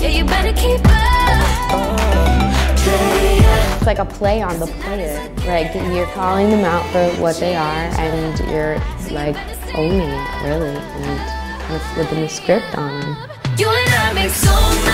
Yeah, you better keep. It's like a play on the player. Like you're calling them out for what they are, and you're like owning it really, and with, the script on them. You and I make so